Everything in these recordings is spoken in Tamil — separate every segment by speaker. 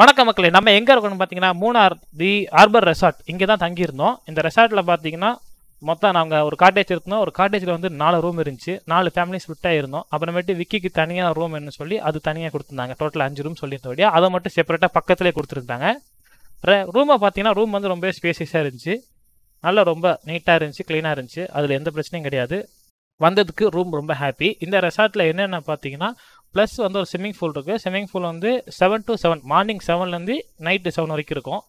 Speaker 1: வணக்கம் மக்களே நம்ம எங்க இருக்கோம்னு பார்த்தீங்கன்னா மூணார் தி ஆர்பர் ரெசார்ட் இங்கே தான் தங்கியிருந்தோம். இந்த ரெசார்ட்ல பார்த்தீங்கன்னா மொத்தம் நாங்கள் ஒரு காட்டேஜ் இருந்தோம் ஒரு காட்டேஜில் வந்து நாலு ரூம் இருந்துச்சு. நாலு ஃபேமிலி ஸ்பிட்டாக இருந்தோம் அப்புறமேட்டு விக்கிக்கு தனியாக ரூம் என்ன சொல்லி அது தனியாக கொடுத்துருந்தாங்க. டோட்டல் அஞ்சு ரூம் சொல்லியிருந்தபடியா அதை மட்டும் செப்பரேட்டாக பக்கத்துலேயே கொடுத்துருந்தாங்க. ரூமை பார்த்தீங்கன்னா ரூம் வந்து ரொம்ப ஸ்பேசியஸாக இருந்துச்சு. நல்லா ரொம்ப நீட்டாக இருந்துச்சு க்ளீனாக இருந்துச்சு. அதில் எந்த பிரச்சனையும் கிடையாது. வந்ததுக்கு ரூம் ரொம்ப ஹாப்பி இந்த ரெசார்ட்டில் என்னென்ன பார்த்தீங்கன்னா ப்ளஸ் வந்து ஒரு ஸ்விம்மிங் பூல் இருக்குது ஸ்விம்மிங் பூல் வந்து செவன் டு செவன் மார்னிங் செவன்லேருந்து நைட்டு செவன் வரைக்கும் இருக்கும்.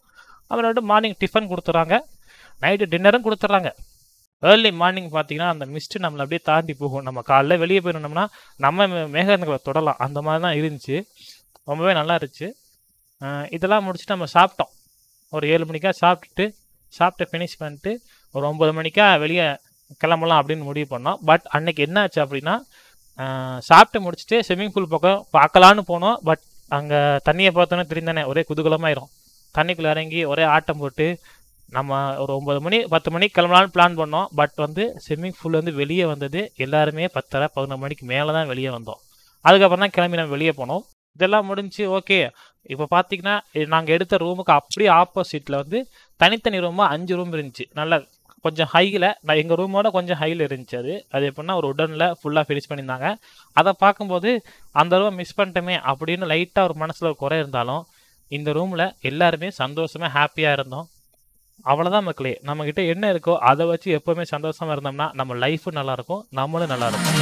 Speaker 1: அப்புறம் வந்து மார்னிங் டிஃபன் கொடுத்துட்றாங்க நைட்டு டின்னரும் கொடுத்துட்றாங்க ஏர்லி மார்னிங் பார்த்தீங்கன்னா அந்த மிஸ்ட்டு நம்மளை அப்படியே தாண்டி போகும். நம்ம காலைல வெளியே போயிருந்தோம்னா நம்ம மேகங்களை தொடலாம். அந்த மாதிரி தான் இருந்துச்சு. ரொம்பவே நல்லா இருந்துச்சு. இதெல்லாம் முடிச்சுட்டு நம்ம சாப்பிட்டோம். ஒரு ஏழு மணிக்கா சாப்பிட்டுட்டு சாப்பிட்டு ஃபினிஷ் பண்ணிட்டு ஒரு ஒம்பது மணிக்கா வெளியே கிளம்பலாம் அப்படின்னு முடிவு பண்ணோம். பட் அன்னைக்கு என்ன ஆச்சு அப்படின்னா சாப்பிட்டு முடிச்சுட்டு ஸ்விம்மிங் பூல் பக்கம் பார்க்கலான்னு போனோம். பட் அங்கே தண்ணியை பார்த்தோன்னே தெரிந்தானே ஒரே குதூகலமாயிரும். தண்ணிக்குள்ளே இறங்கி ஒரே ஆட்டம் போட்டு நம்ம ஒரு ஒம்பது மணி பத்து மணிக்கு கிளம்பலான்னு பிளான் பண்ணோம். பட் வந்து ஸ்விம்மிங் பூல் வந்து வெளியே வந்தது எல்லாருமே பத்தரை பதினொரு மணிக்கு மேலே தான் வெளியே வந்தோம். அதுக்கப்புறம் தான் கிளம்பி நம்ம வெளியே போனோம். இதெல்லாம் முடிஞ்சு ஓகே இப்போ பார்த்தீங்கன்னா நாங்கள் எடுத்த ரூமுக்கு அப்படியே ஆப்போசிட்டில் வந்து தனித்தனி ரூமாக அஞ்சு ரூம் இருந்துச்சு. நல்ல கொஞ்சம் ஹையில் நான் எங்கள் ரூமோட கொஞ்சம் ஹையில் இருந்துச்சு அது. அது எப்படின்னா ஒரு உடனில் ஃபுல்லாக ஃபினிஷ் பண்ணியிருந்தாங்க. அதை பார்க்கும்போது அந்த ரூம் மிஸ் பண்ணிட்டோமே அப்படின்னு லைட்டாக ஒரு மனசில் ஒரு குறை இருந்தாலும் இந்த ரூமில் எல்லாருமே சந்தோஷமாக ஹாப்பியாக இருந்தோம். அவ்வளோதான் மக்களே. நம்மக்கிட்ட என்ன இருக்கோ அதை வச்சு எப்போவுமே சந்தோஷமாக இருந்தோம்னா நம்ம லைஃபும் நல்லாயிருக்கும் நம்மளும் நல்லாயிருக்கும்.